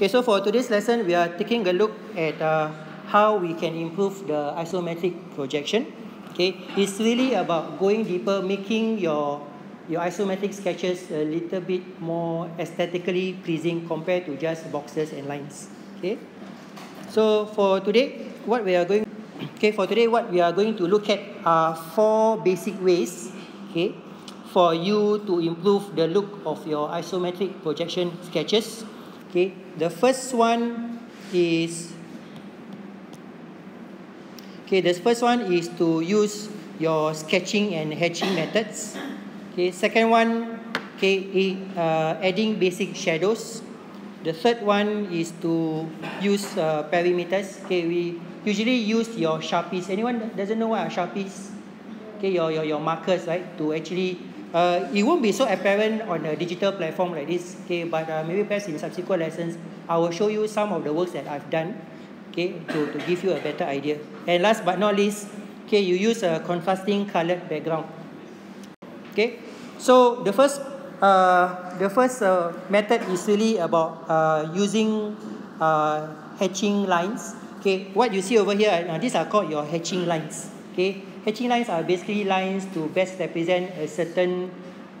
Okay, so for today's lesson, we are taking a look at uh, how we can improve the isometric projection. Okay, it's really about going deeper, making your your isometric sketches a little bit more aesthetically pleasing compared to just boxes and lines. Okay, so for today, what we are going okay for today, what we are going to look at are four basic ways. Okay, for you to improve the look of your isometric projection sketches. Okay, the first one is okay. The first one is to use your sketching and hatching methods. Okay, second one, okay, uh, adding basic shadows. The third one is to use uh, perimeters. Okay, we usually use your sharpies. Anyone doesn't know what are sharpies? Okay, your your your markers, right? To actually uh, it won't be so apparent on a digital platform like this, okay, but uh, maybe perhaps in subsequent lessons, I will show you some of the works that I've done, okay, to, to give you a better idea. And last but not least, okay, you use a contrasting colored background. Okay, so the first, uh, the first uh, method is really about uh, using uh, hatching lines. Okay, what you see over here, uh, these are called your hatching lines. Okay, hatching lines are basically lines to best represent a certain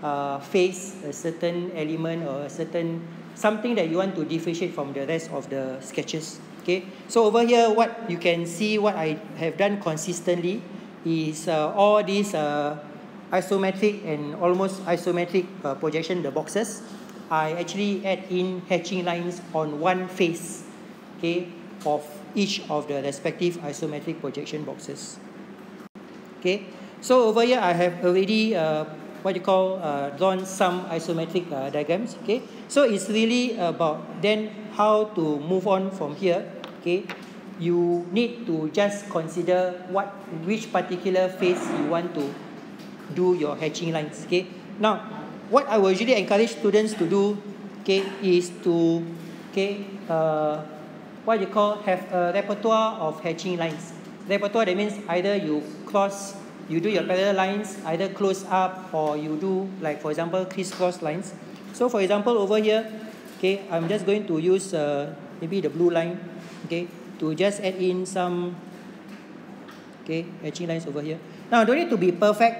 uh, face, a certain element, or a certain something that you want to differentiate from the rest of the sketches. Okay, so over here, what you can see, what I have done consistently is uh, all these uh, isometric and almost isometric uh, projection, the boxes. I actually add in hatching lines on one face, okay, of each of the respective isometric projection boxes. Okay, so over here I have already uh, what you call uh, drawn some isometric uh, diagrams. Okay, so it's really about then how to move on from here. Okay, you need to just consider what which particular face you want to do your hatching lines. Okay, now what I will usually encourage students to do, okay, is to okay, uh, what you call have a repertoire of hatching lines. Repertoire that means either you cross, you do your parallel lines, either close up or you do like for example crisscross lines. So for example over here, okay, I'm just going to use uh, maybe the blue line, okay, to just add in some okay hatching lines over here. Now don't need to be perfect,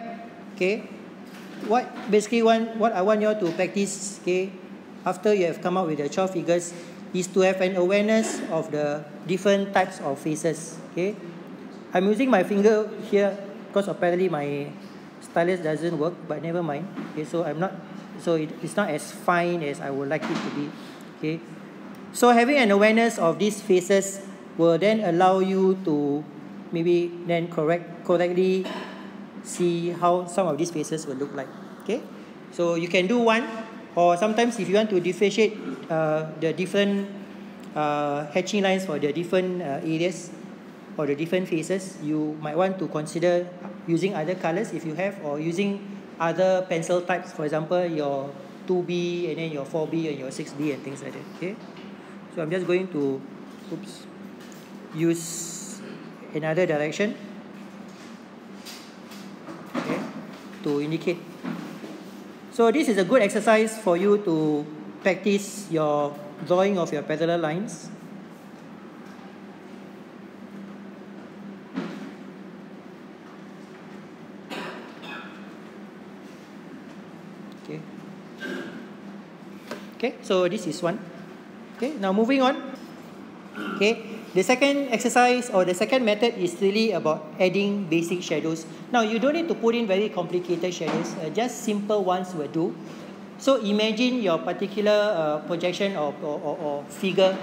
okay. What basically want what I want you all to practice, okay, after you have come up with the 12 figures, is to have an awareness of the different types of faces, okay. I'm using my finger here because apparently my stylus doesn't work but never mind. Okay so I'm not so it, it's not as fine as I would like it to be. Okay. So having an awareness of these faces will then allow you to maybe then correct correctly see how some of these faces will look like. Okay. So you can do one or sometimes if you want to differentiate uh, the different uh, hatching lines for the different uh, areas or the different faces you might want to consider using other colors if you have or using other pencil types. For example your 2B and then your 4B and your 6B and things like that okay? So I'm just going to oops use another direction. Okay to indicate. So this is a good exercise for you to practice your drawing of your parallel lines Okay, so this is one. Okay, now moving on. Okay, the second exercise or the second method is really about adding basic shadows. Now you don't need to put in very complicated shadows, uh, just simple ones will do. So imagine your particular uh, projection or, or, or, or figure,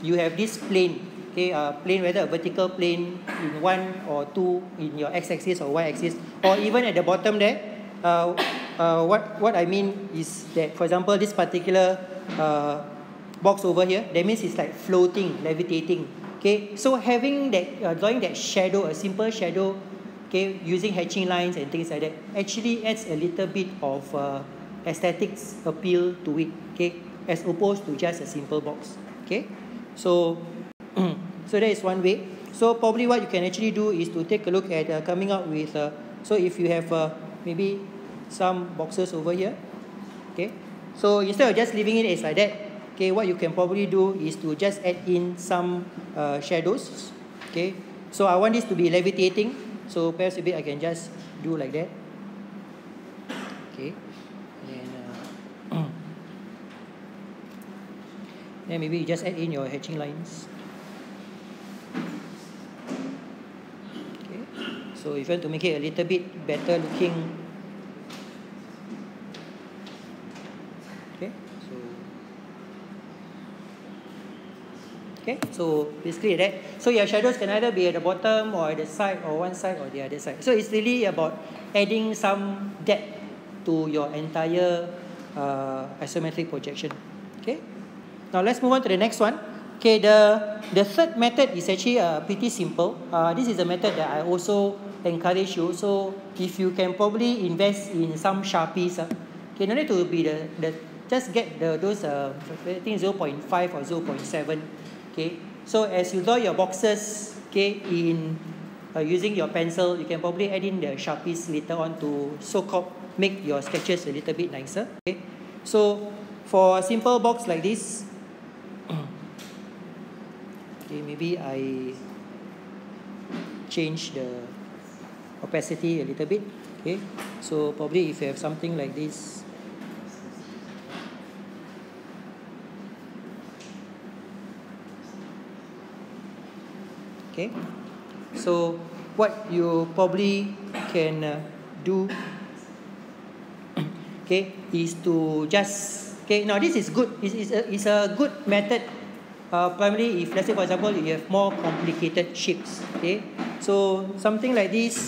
you have this plane, okay, uh, plane whether a vertical plane in one or two in your x-axis or y-axis, or even at the bottom there, uh, uh, what what I mean is that, for example, this particular uh, box over here, that means it's like floating, levitating. Okay, so having that, uh, drawing that shadow, a simple shadow, okay, using hatching lines and things like that, actually adds a little bit of uh, aesthetics appeal to it. Okay, as opposed to just a simple box. Okay, so so that is one way. So probably what you can actually do is to take a look at uh, coming up with. Uh, so if you have uh, maybe some boxes over here okay so instead of just leaving it as like that okay, what you can probably do is to just add in some uh, shadows. Okay, so I want this to be levitating. So perhaps a bit I can just do like that. Okay, and uh, then maybe you just add in your hatching lines. Okay, so if you want to make it a little bit better looking Okay, so basically that. So your shadows can either be at the bottom or at the side or one side or the other side. So it's really about adding some depth to your entire uh, isometric projection. Okay. Now let's move on to the next one. Okay, the the third method is actually uh, pretty simple. Uh, this is a method that I also encourage you. So if you can probably invest in some sharpies, uh, okay, no need to be the the just get the those uh, I think 0.5 or 0.7 okay? So as you draw your boxes okay in uh, using your pencil you can probably add in the sharpies later on to so called make your sketches a little bit nicer okay? So for a simple box like this okay maybe I change the opacity a little bit okay? So probably if you have something like this okay? So what you probably can uh, do okay is to just okay now this is good is is a, is a good method uh, primarily if let's say for example you have more complicated shapes okay? So something like this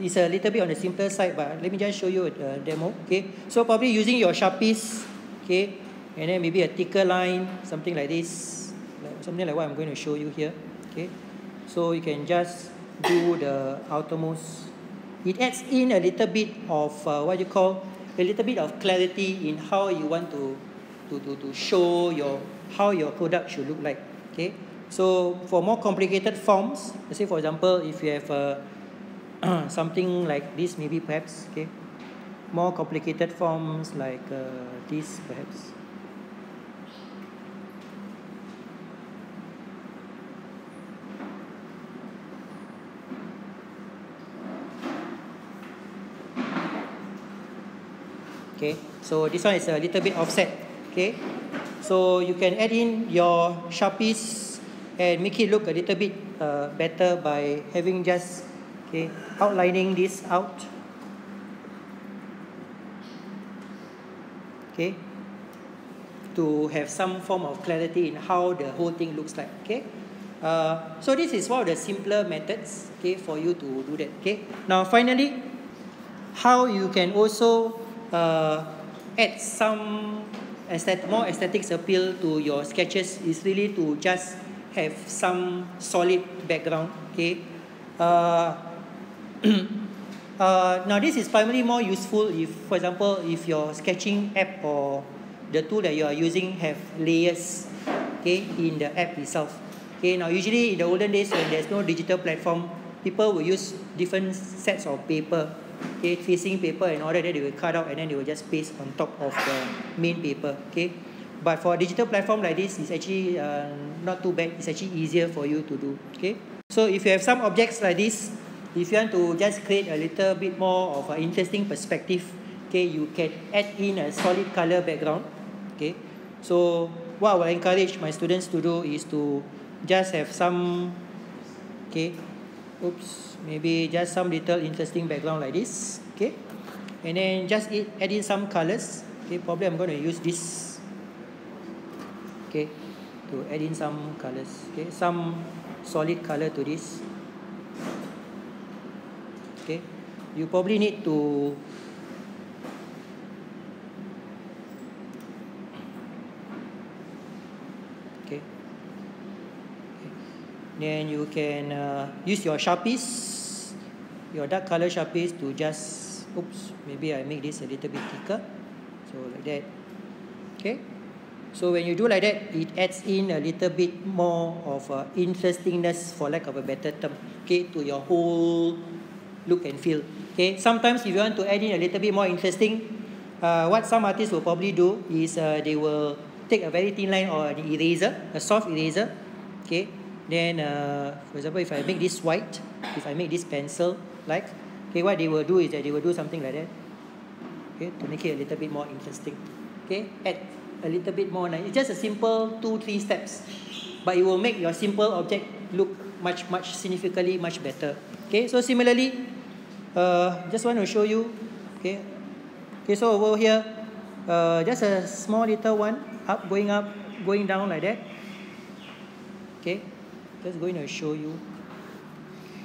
is a little bit on the simpler side but let me just show you a demo okay? So probably using your sharpies okay? And then maybe a thicker line something like this something like what I'm going to show you here okay so you can just do the outermost. It adds in a little bit of uh, what you call a little bit of clarity in how you want to to, to, to show your how your product should look like okay? So for more complicated forms let's say for example if you have a something like this maybe perhaps okay? More complicated forms like uh, this perhaps okay? So this one is a little bit offset okay? So you can add in your sharpies and make it look a little bit uh, better by having just okay outlining this out. Okay? To have some form of clarity in how the whole thing looks like okay? Uh, so this is one of the simpler methods okay for you to do that okay? Now finally how you can also uh, add some more aesthetics appeal to your sketches is really to just have some solid background. Okay. Uh, uh, now this is primarily more useful if, for example, if your sketching app or the tool that you are using have layers, okay, in the app itself. Okay. Now usually in the olden days when there's no digital platform, people will use different sets of paper okay, facing paper and all that, they will cut out and then they will just paste on top of the main paper, okay. But for a digital platform like this, it's actually uh, not too bad. It's actually easier for you to do, okay. So if you have some objects like this, if you want to just create a little bit more of an interesting perspective, okay, you can add in a solid color background, okay. So what I will encourage my students to do is to just have some, okay, oops maybe just some little interesting background like this okay? And then just add in some colors okay? Probably I'm going to use this okay? To add in some colors okay? Some solid color to this okay? You probably need to then you can uh, use your sharpies your dark color sharpies to just oops maybe I make this a little bit thicker. So like that. Okay? So when you do like that it adds in a little bit more of uh, interestingness for lack of a better term okay to your whole look and feel okay? Sometimes if you want to add in a little bit more interesting uh, what some artists will probably do is uh, they will take a very thin line or the eraser a soft eraser okay then uh, for example if I make this white if I make this pencil like okay what they will do is that they will do something like that okay to make it a little bit more interesting okay add a little bit more it's just a simple two three steps but it will make your simple object look much much significantly much better okay. So similarly uh, just want to show you okay okay so over here uh, just a small little one up going up going down like that okay just going to show you.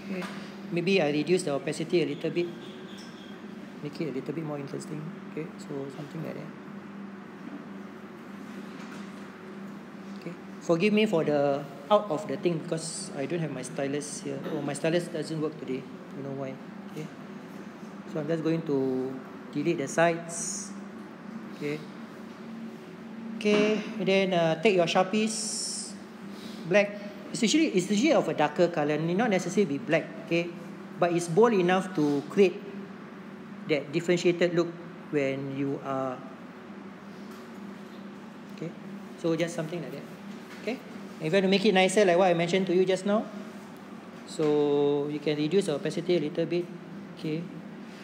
Okay. maybe I reduce the opacity a little bit. Make it a little bit more interesting. Okay so something like that. Okay forgive me for the out of the thing because I don't have my stylus here. Oh my stylus doesn't work today. You know why? Okay. So I'm just going to delete the sides. Okay. Okay and then uh, take your sharpies. Black it's usually it's usually of a darker color not necessarily be black okay? But it's bold enough to create that differentiated look when you are okay? So just something like that okay? If you want to make it nicer like what I mentioned to you just now so you can reduce the opacity a little bit okay?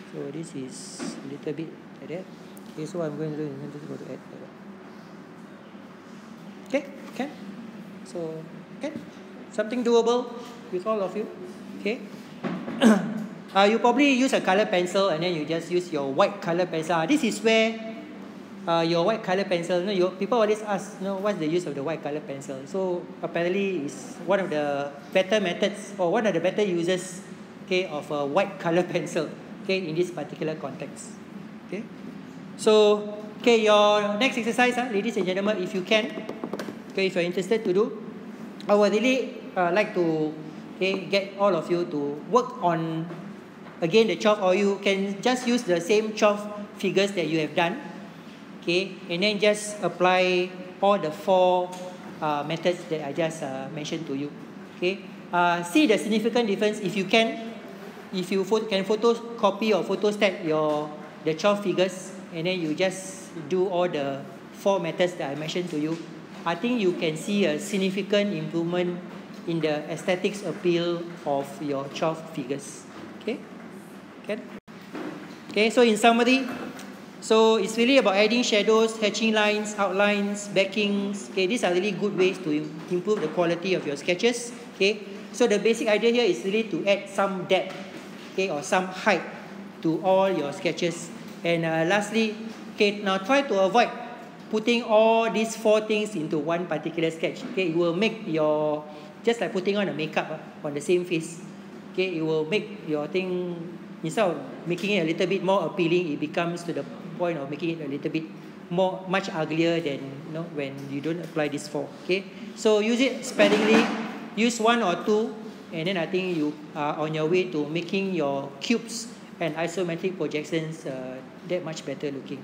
So this is a little bit like that okay? So I'm going to do I'm just going to add okay? Can? So okay? Something doable with all of you? Okay? Uh, you probably use a color pencil and then you just use your white color pencil. Uh, this is where uh, your white color pencil you know, your, people always ask you know what's the use of the white color pencil? So apparently is one of the better methods or one of the better uses okay of a white color pencil okay in this particular context okay? So okay your next exercise uh, ladies and gentlemen if you can okay if you're interested to do I would really uh, like to okay, get all of you to work on again the 12 or you can just use the same 12 figures that you have done okay and then just apply all the four uh, methods that I just uh, mentioned to you okay. Uh, see the significant difference. If you can if you pho- can photocopy or photostat your the 12 figures and then you just do all the four methods that I mentioned to you I think you can see a significant improvement in the aesthetics appeal of your 12 figures. Okay? Okay? Okay, so in summary, so it's really about adding shadows, hatching lines, outlines, backings. Okay, these are really good ways to improve the quality of your sketches. Okay, so the basic idea here is really to add some depth, okay, or some height to all your sketches. And uh, lastly, okay, now try to avoid putting all these four things into one particular sketch. Okay, it will make your just like putting on a makeup uh, on the same face. Okay, it will make your thing instead of making it a little bit more appealing, it becomes to the point of making it a little bit more much uglier than you know when you don't apply this four. Okay, so use it sparingly. Use one or two, and then I think you are on your way to making your cubes and isometric projections uh, that much better looking.